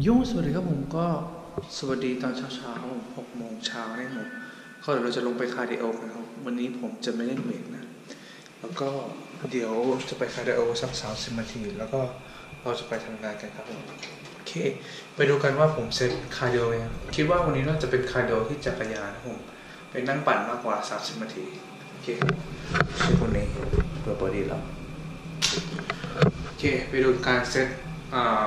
yo สวัสดีครับผมก็สวัสดีตอนเช้าเช้าๆผมหกโมงเช้าเนี่ยผมก็เดี๋ยวเราจะลงไป cardio กันครับ วันนี้ผมจะไม่เล่น weight นะ แล้วก็เดี๋ยวจะไป cardio สักสามสิบนาที แล้วก็เราจะไปทำงานกันครับผมโอเค ไปดูกันว่าผมเซต cardio ยังคิดว่าวันนี้น่าจะเป็น cardio ที่จักรยานนะผมไปนั่งปั่นมากกว่า30นาทีโอเคชื่อคนนี้เปิด body แล้วโอเคไปดูการเซตอ่า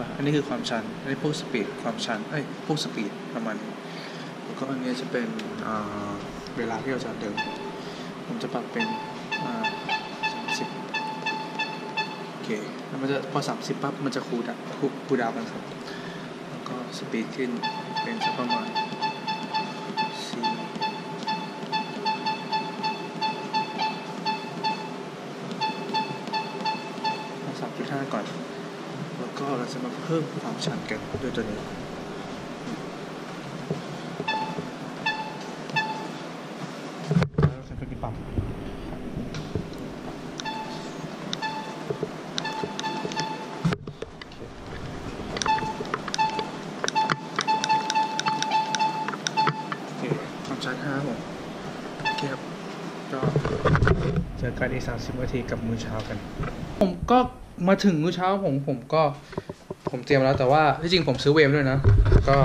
อะอันนี้คือความชัน อันนี้พวก speed ความชัน เอ้ย พวก speed ประมาณนี้แล้วก็อันนี้จะเป็นเวลาที่เราจะเดิน ผมจะปรับเป็นสามสิบโอเค แล้วมันจะพอสามสิบปั๊บมันจะ cool down cool cool down กันครับ แล้วก็ speed ขึ้นเป็นสักประมาณสี่ สามจุดห้าก่อน แล้วก็เรา จะมาเพิ่มความชันกันด้วยตัวนี้แล้วเราจะไปปรับโอเคความชันห้าผมโอเคครับก็เจอกันอีกสามสิบนาทีกับมื้อเช้ากัน ผมก็มาถึงมื้อเช้าผมผมก็ ผมเตรียมแล้วแต่ว่าที่จริงผมซื้อเวย์ มาด้วยนะ ก็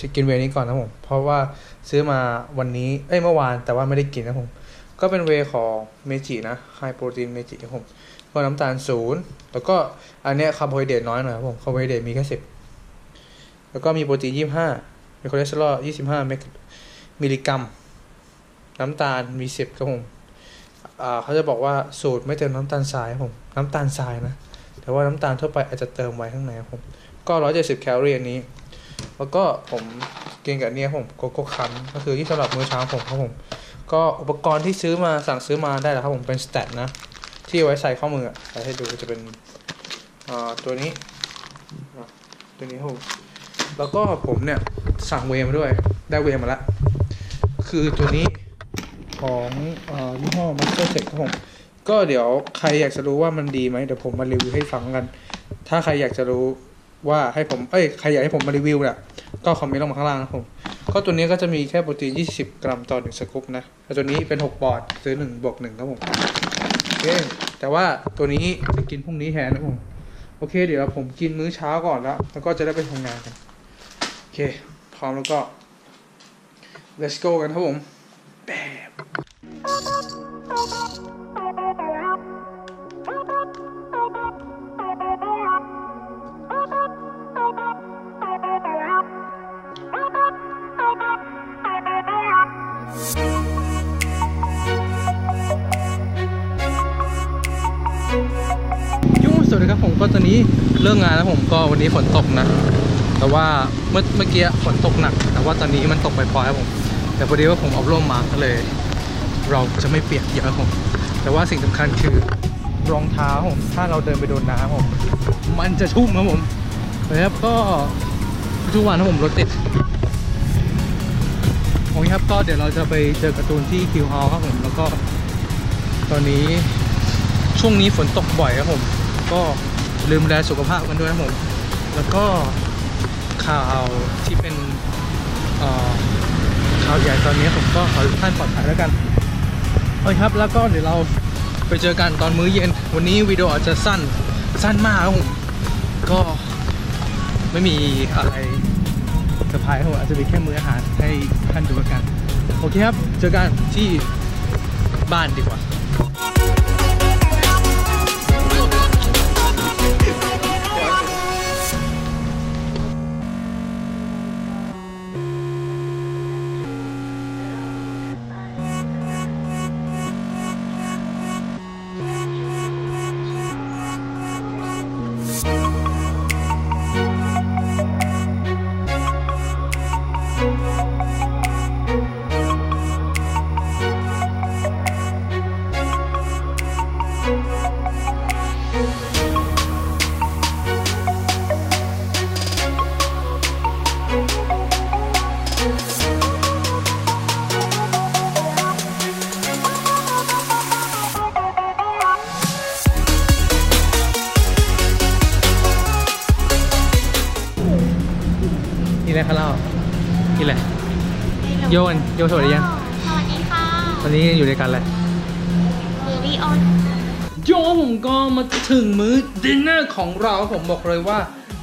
จะกินเวย์นี้ก่อนนะผมเพราะว่าซื้อมาวันนี้เอ้ยเมื่อวานแต่ว่าไม่ได้กินนะผม ก็เป็นเวของเมจินะ high protein เมจิครับผมก็น้ำตาลศูนย์แล้วก็อันเนี้ยคาร์โบไฮเดรตน้อยหน่อยครับผมคาร์โบไฮเดรตมีแค่สิบแล้วก็มีโปรตีนยี่สิบห้ามีคอเลสเตอรอลยี่สิบห้ามิลลิกรัม น้ำตาลมีสิบครับผมอ่าเขาจะบอกว่าสูตรไม่เติมน้ำตาลทรายครับผม น้ำตาลทรายนะ แต่ว่าน้ำตาลทั่วไปอาจจะเติมไว้ข้างในครับผมก็ร้อยเจ็ดสิบแคลอรี่อันนี้ แล้วก็ผมกินกับเนี้ยผมโกโก้คันก็คือที่สำหรับมื้อเช้าผมครับผม ก็อุปกรณ์ที่ซื้อมาสั่งซื้อมาได้แล้วครับผมเป็น strap นะ ที่ไว้ใส่ข้อมืออะใส่ให้ดูจะเป็นอ่าตัวนี้ตัวนี้ครับผมแล้วก็ผมเนี่ยสั่งเวมาด้วยได้เวมาแล้วคือตัวนี้ของอ่อยี่ห้อ Master Tech ครับผม ก็เดี๋ยวใครอยากจะรู้ว่ามันดีไหมเดี๋ยวผมมารีวิวให้ฟังกัน ถ้าใครอยากจะรู้ว่าให้ผม เอ้ย ใครอยากให้ผมมารีวิวเนี่ยก็คอมเมนต์ลงมาข้างล่างนะผม ก็ตัวนี้ก็จะมีแค่โปรตีน 20 กรัมต่อ1สกู๊ปนะแต่ตัวนี้เป็น6ปอดซื้อ1บวก1ครับผม โอเค แต่ว่าตัวนี้จะกินพรุ่งนี้แทนนะผม โอเค เดี๋ยวผมกินมื้อเช้าก่อนแล้ว แล้วก็จะได้ไปทำงานกัน โอเค พร้อมแล้วก็ let's go กันครับผมแบบ ยุ่งสวัสดีครับผมก็ตอนนี้เลิกงานแล้วผมก็วันนี้ฝนตกนะ แต่ว่าเมื่อเมื่อกี้ฝนตกหนัก แต่ว่าตอนนี้มันตกไปพอยๆครับผม แต่พอดีว่าผมเอาร่มมาก็เลย เราจะไม่เปียกเยอะครับผม แต่ว่าสิ่งสำคัญคือรองเท้าผมถ้าเราเดินไปโดนน้ำผมมันจะชุ่มครับผมนะครับก็ทุกวันครับผมรถติดโอเคครับก็เดี๋ยวเราจะไปเจอการ์ตูนที่คิวเฮาครับผมแล้วก็ตอนนี้ ช่วงนี้ฝนตกบ่อยครับผม ก็ลืมดูแลสุขภาพกันด้วยครับผม แล้วก็ข่าวที่เป็นข่าวใหญ่ตอนนี้ผมก็ขอทุกท่านปลอดภัยแล้วกันโอเคครับ แล้วก็เดี๋ยวเราไปเจอกันตอนมื้อเย็น วันนี้วิดีโออาจจะสั้นสั้นมากครับผม ก็ไม่มีอะไรเซอร์ไพรส์ครับผมอาจจะมีแค่มื้ออาหารให้ท่านดูแล้วกัน โอเคครับ เจอกันที่บ้านดีกว่า อะไรคะเรากินอะไรโยนโยนสวัสดียังสวัสดีค่ะตอนนี้อยู่ในการอะไรเบบี้ออนโยผมก็มาถึงมื้อดินเนอร์ของเราผมบอกเลยว่า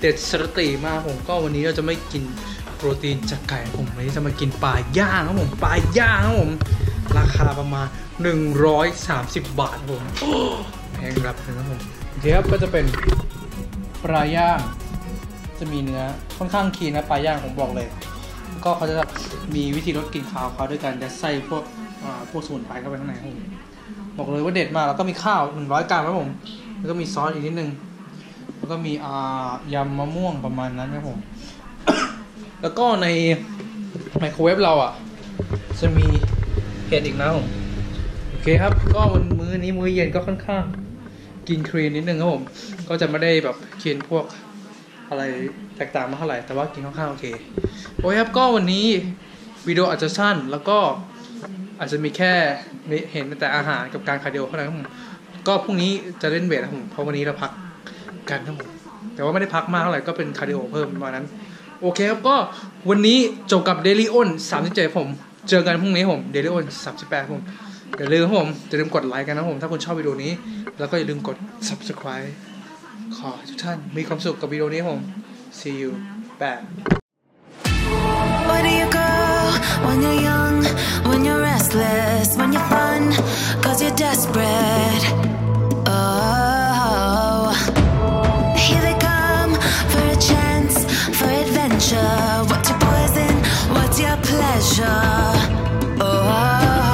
เด็ดสรติมากผมก็วันนี้เราจะไม่กินโปรตีนจากไก่ผมวันนี้จะมากินปลาย่างครับผมปลาย่างครับผมราคาประมาณ 130 บาทครับผมโอ้แพงรับเลยครับผมโอเคครับก็จะเป็นปลาย่าง จะมีเนื้อค่อนข้างคีนนะปลาย่างผมบอกเลย ก็เขาจะมีวิธีลดกลิ่นคาวเขาด้วยการยัดไส้พวกพวกสมุนไพรเข้าไปข้างในครับผมบอกเลยว่าเด็ดมากแล้วก็มีข้าว100กรัมครับผมแล้วก็มีซอสอีกนิดนึงแล้วก็มีอายำมะม่วงประมาณนั้นครับผม แล้วก็ในไมโครเวฟเราอะ จะมีเห็ดอีกนะผมโอเคครับ ก็วันมื้อนี้มื้อเย็นก็ค่อนข้างกิน clean นิดนึงครับผม ก็จะไม่ได้แบบกินพวก อะไรแตกต่างมาเท่าไหร่ แต่ว่ากินค่อนข้างโอเค โอเคครับก็วันนี้วิดีโออาจจะสั้น แล้วก็อาจจะมีแค่เห็นแต่อาหารกับการ cardio เท่านั้นครับผมก็พรุ่งนี้จะเล่น weight ครับผมเพราะวันนี้เราพักกันครับผมแต่ว่าไม่ได้พักมากเท่าไหร่ก็เป็น cardio เพิ่มประมาณนั้น โอเคครับก็วันนี้จบกับ daily อ้น37ผม เจอกันพรุ่งนี้ผม daily อ้น38ผมอย่าลืมครับผมอย่าลืมกดไลค์กันนะผม ถ้าคุณชอบวิดีโอนี้ แล้วก็อย่าลืมกด subscribe ขอทุกท่านมีความสุขกับวิดีโอนี้ผม see you back when you're young, when you're restless, when you're fun, cause you're desperate?